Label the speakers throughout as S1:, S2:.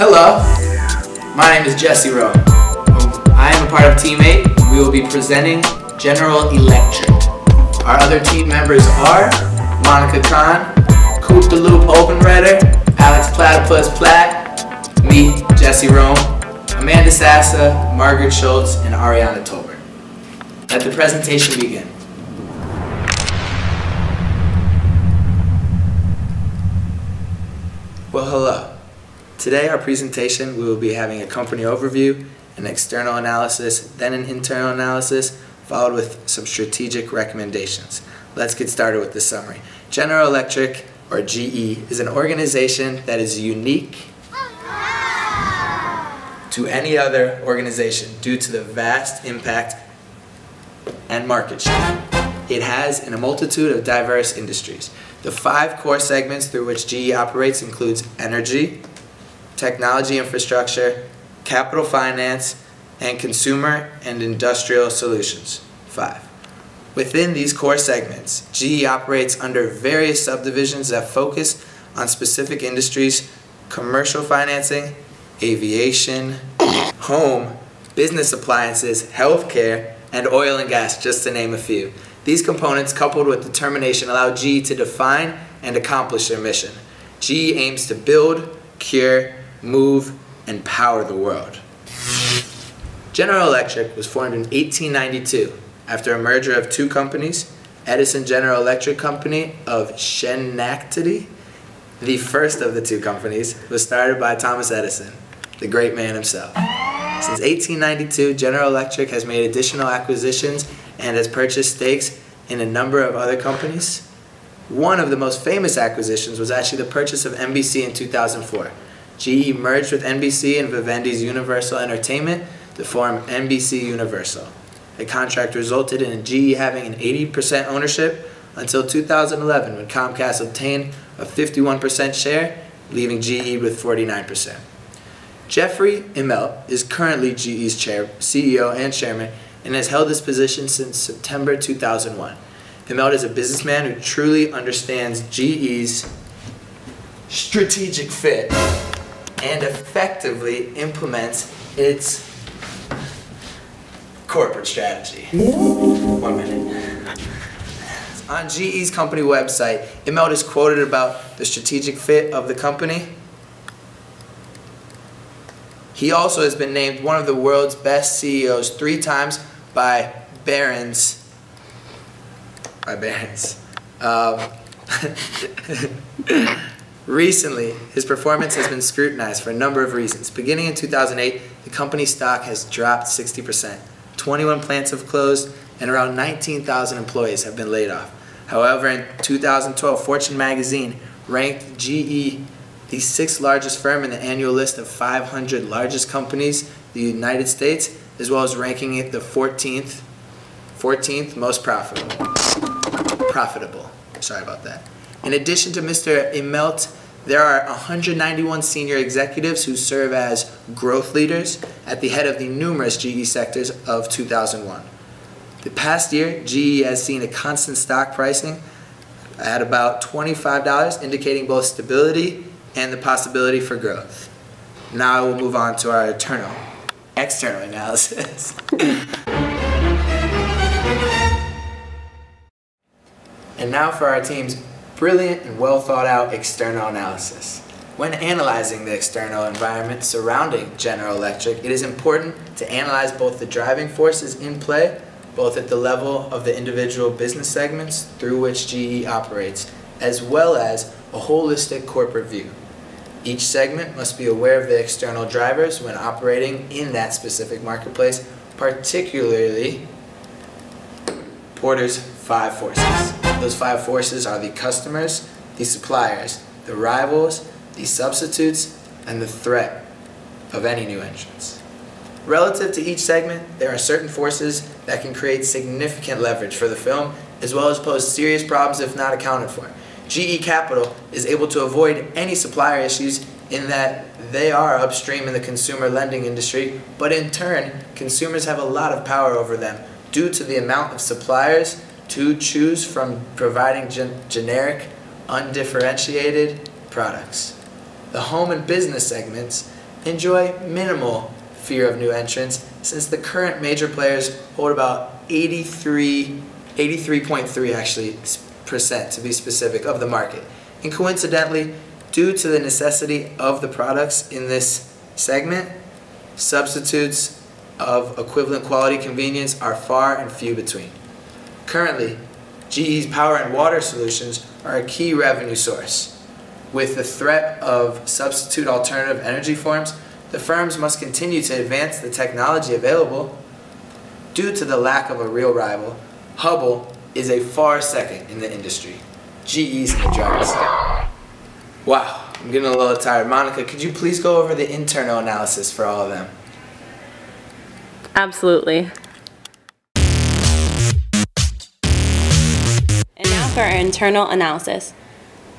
S1: Hello, my name is Jesse Rowe. I am a part of Team 8. We will be presenting General Electric. Our other team members are Monica Khan, Coop the Loop Openwriter, Alex Platypus Platt, me, Jesse Rome, Amanda Sassa, Margaret Schultz, and Ariana Tolbert. Let the presentation begin. Well, hello. Today, our presentation, we will be having a company overview, an external analysis, then an internal analysis, followed with some strategic recommendations. Let's get started with the summary. General Electric, or GE, is an organization that is unique to any other organization due to the vast impact and market share it has in a multitude of diverse industries. The five core segments through which GE operates includes energy, technology infrastructure, capital finance, and consumer and industrial solutions. Five. Within these core segments, GE operates under various subdivisions that focus on specific industries, commercial financing, aviation, home, business appliances, healthcare, and oil and gas, just to name a few. These components, coupled with determination, allow GE to define and accomplish their mission. GE aims to build, cure, move, and power the world. General Electric was formed in 1892 after a merger of two companies, Edison General Electric Company of Schenectady. The first of the two companies was started by Thomas Edison, the great man himself. Since 1892, General Electric has made additional acquisitions and has purchased stakes in a number of other companies. One of the most famous acquisitions was actually the purchase of NBC in 2004. GE merged with NBC and Vivendi's Universal Entertainment to form NBC Universal. The contract resulted in GE having an 80% ownership until 2011 when Comcast obtained a 51% share, leaving GE with 49%. Jeffrey Immelt is currently GE's chair, CEO and chairman and has held this position since September 2001. Immelt is a businessman who truly understands GE's strategic fit and effectively implements its corporate strategy. One minute. On GE's company website, Immelt is quoted about the strategic fit of the company. He also has been named one of the world's best CEOs three times by Barron's. By Barron's. Um, Recently, his performance has been scrutinized for a number of reasons. Beginning in 2008, the company's stock has dropped 60%. 21 plants have closed, and around 19,000 employees have been laid off. However, in 2012, Fortune magazine ranked GE the sixth largest firm in the annual list of 500 largest companies in the United States, as well as ranking it the 14th, 14th most profitable. Profitable. Sorry about that. In addition to Mr. Immelt, there are 191 senior executives who serve as growth leaders at the head of the numerous GE sectors of 2001. The past year, GE has seen a constant stock pricing at about $25, indicating both stability and the possibility for growth. Now I will move on to our internal, external analysis. and now for our team's brilliant and well thought out external analysis. When analyzing the external environment surrounding General Electric, it is important to analyze both the driving forces in play, both at the level of the individual business segments through which GE operates, as well as a holistic corporate view. Each segment must be aware of the external drivers when operating in that specific marketplace, particularly Porter's five forces. Those five forces are the customers, the suppliers, the rivals, the substitutes, and the threat of any new entrants. Relative to each segment, there are certain forces that can create significant leverage for the film, as well as pose serious problems if not accounted for. GE Capital is able to avoid any supplier issues in that they are upstream in the consumer lending industry, but in turn, consumers have a lot of power over them due to the amount of suppliers to choose from providing gen generic, undifferentiated products. The home and business segments enjoy minimal fear of new entrants since the current major players hold about 83, 83.3 actually percent to be specific of the market. And coincidentally, due to the necessity of the products in this segment, substitutes of equivalent quality convenience are far and few between. Currently, GE's power and water solutions are a key revenue source. With the threat of substitute alternative energy forms, the firms must continue to advance the technology available. Due to the lack of a real rival, Hubble is a far second in the industry. GE's in the driver's seat. Wow, I'm getting a little tired. Monica, could you please go over the internal analysis for all of them?
S2: Absolutely. For our internal analysis.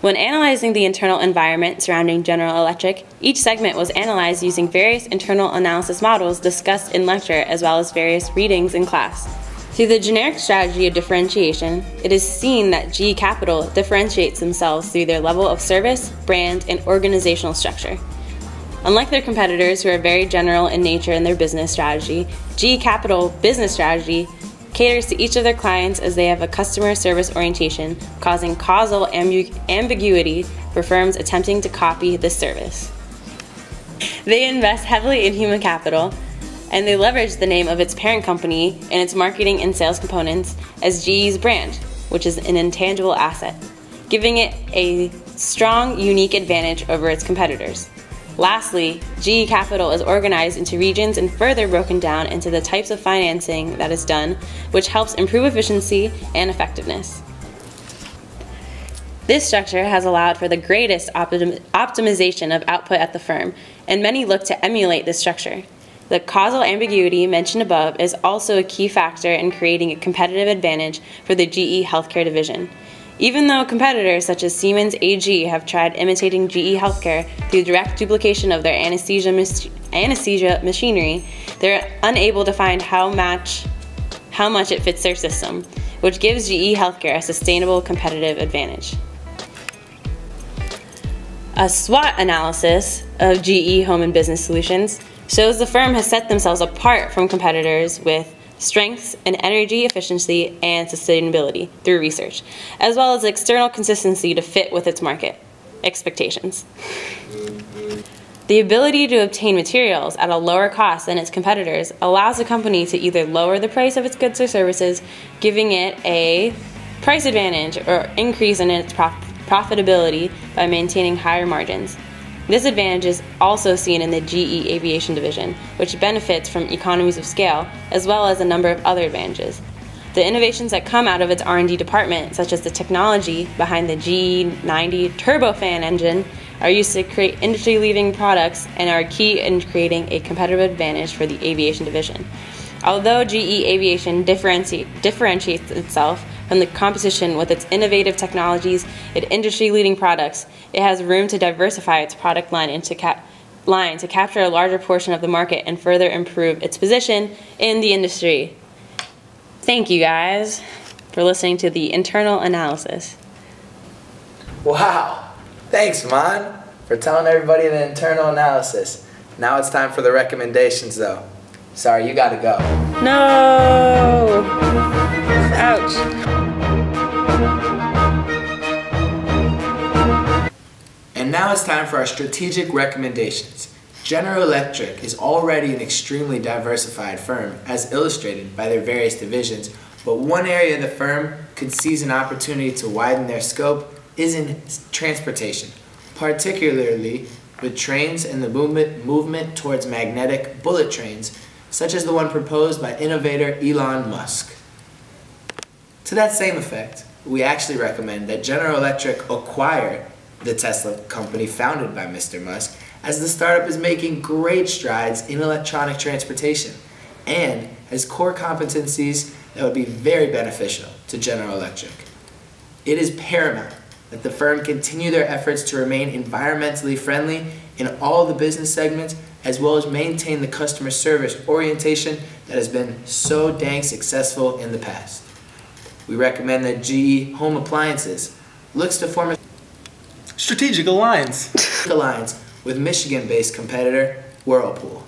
S2: When analyzing the internal environment surrounding General Electric, each segment was analyzed using various internal analysis models discussed in lecture as well as various readings in class. Through the generic strategy of differentiation, it is seen that GE Capital differentiates themselves through their level of service, brand, and organizational structure. Unlike their competitors who are very general in nature in their business strategy, GE Capital business strategy caters to each of their clients as they have a customer service orientation, causing causal ambu- ambiguity for firms attempting to copy this service. They invest heavily in human capital, and they leverage the name of its parent company and its marketing and sales components as GE's brand, which is an intangible asset, giving it a strong, unique advantage over its competitors. Lastly, GE Capital is organized into regions and further broken down into the types of financing that is done, which helps improve efficiency and effectiveness. This structure has allowed for the greatest optim optimization of output at the firm, and many look to emulate this structure. The causal ambiguity mentioned above is also a key factor in creating a competitive advantage for the GE healthcare division. Even though competitors such as Siemens AG have tried imitating GE Healthcare through direct duplication of their anesthesia, anesthesia machinery, they're unable to find how much, how much it fits their system, which gives GE Healthcare a sustainable competitive advantage. A SWOT analysis of GE Home and Business Solutions shows the firm has set themselves apart from competitors with strengths in energy efficiency and sustainability through research, as well as external consistency to fit with its market expectations. The ability to obtain materials at a lower cost than its competitors allows a company to either lower the price of its goods or services, giving it a price advantage, or increase in its prof profitability by maintaining higher margins. This advantage is also seen in the GE Aviation division, which benefits from economies of scale as well as a number of other advantages. The innovations that come out of its R&D department, such as the technology behind the GE90 turbofan engine, are used to create industry-leading products and are key in creating a competitive advantage for the aviation division. Although GE Aviation differenti differentiates itself from the competition with its innovative technologies and industry-leading products, it has room to diversify its product line into cap line to capture a larger portion of the market and further improve its position in the industry. Thank you guys for listening to the internal analysis.
S1: Wow. Thanks, Mon, for telling everybody the internal analysis. Now it's time for the recommendations, though. Sorry, you gotta go.
S2: No! Ouch.
S1: And now it's time for our strategic recommendations. General Electric is already an extremely diversified firm, as illustrated by their various divisions, but one area the firm could seize an opportunity to widen their scope is in transportation, particularly with trains and the movement, movement towards magnetic bullet trains such as the one proposed by innovator Elon Musk. To that same effect, we actually recommend that General Electric acquire the Tesla company founded by Mr. Musk, as the startup is making great strides in electronic transportation and has core competencies that would be very beneficial to General Electric. It is paramount that the firm continue their efforts to remain environmentally friendly in all the business segments as well as maintain the customer service orientation that has been so dang successful in the past. We recommend that GE Home Appliances looks to form a
S3: strategic alliance
S1: alliance with Michigan-based competitor Whirlpool.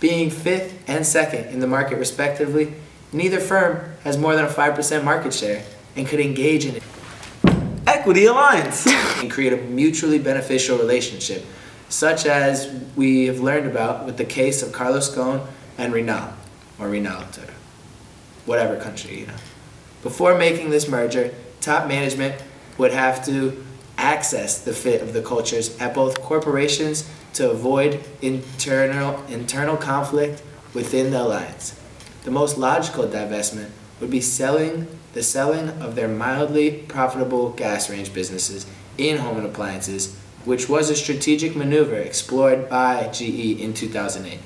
S1: Being fifth and second in the market respectively, neither firm has more than a 5% market share and could engage in equity alliance and create a mutually beneficial relationship, such as we have learned about with the case of Carlos Ghosn and Renault, or Renault, whatever country, you know. Before making this merger, top management would have to access the fit of the cultures at both corporations to avoid internal, internal conflict within the alliance. The most logical divestment would be selling the selling of their mildly profitable gas range businesses in home and appliances, which was a strategic maneuver explored by GE in 2008.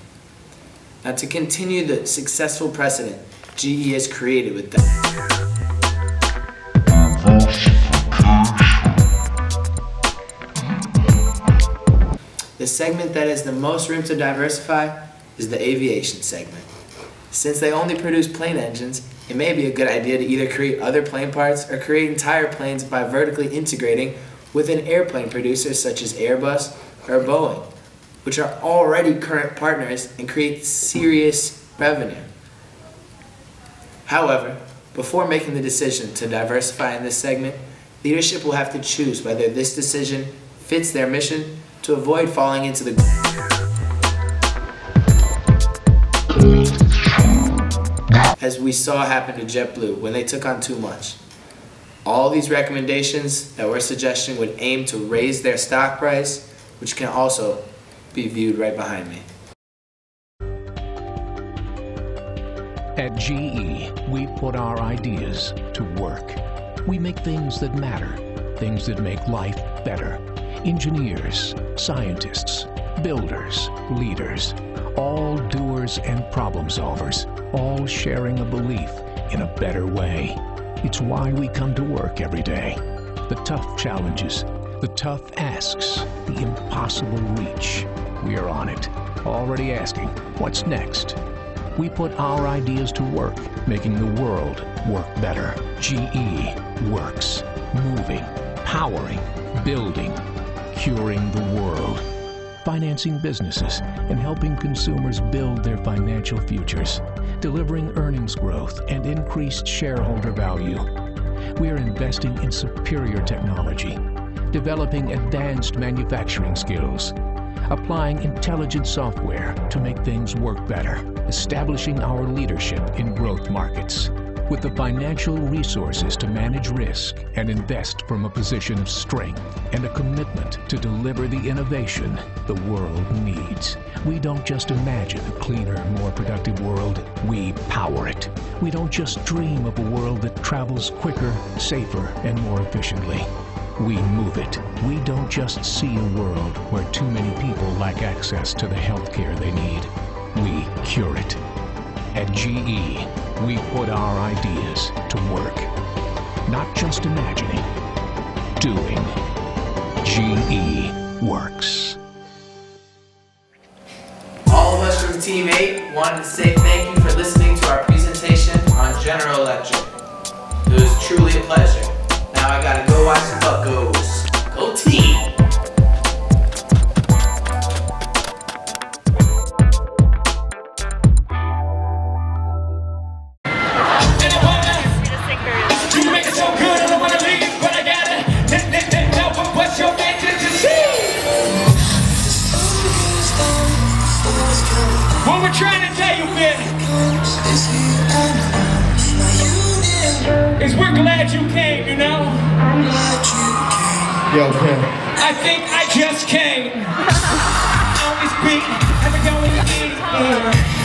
S1: Now, to continue the successful precedent GE has created with that. The segment that has the most room to diversify is the aviation segment. Since they only produce plane engines, it may be a good idea to either create other plane parts or create entire planes by vertically integrating within airplane producers such as Airbus or Boeing, which are already current partners and create serious revenue. However, before making the decision to diversify in this segment, leadership will have to choose whether this decision fits their mission to avoid falling into the as we saw happen to JetBlue when they took on too much. All these recommendations that we're suggesting would aim to raise their stock price, which can also be viewed right behind me.
S3: At GE, we put our ideas to work. We make things that matter, things that make life better engineers, scientists, builders, leaders, all doers and problem solvers, all sharing a belief in a better way. It's why we come to work every day. The tough challenges, the tough asks, the impossible reach. We are on it, already asking, what's next? We put our ideas to work, making the world work better. GE works, moving, powering, building, curing the world, financing businesses, and helping consumers build their financial futures, delivering earnings growth and increased shareholder value. We are investing in superior technology, developing advanced manufacturing skills, applying intelligent software to make things work better, establishing our leadership in growth markets, with the financial resources to manage risk and invest from a position of strength and a commitment to deliver the innovation the world needs. We don't just imagine a cleaner, more productive world, we power it. We don't just dream of a world that travels quicker, safer, and more efficiently. We move it. We don't just see a world where too many people lack access to the health care they need. We cure it. At GE, we put our ideas to work. Not just imagining, doing. GE works.
S1: All of us from Team 8 wanted to say thank you for listening to our presentation on General Electric. It was truly a pleasure.
S4: Is we're glad you came, you know?
S5: Yo, Kim.
S4: I think I just came. On this beat, I'm going to get in.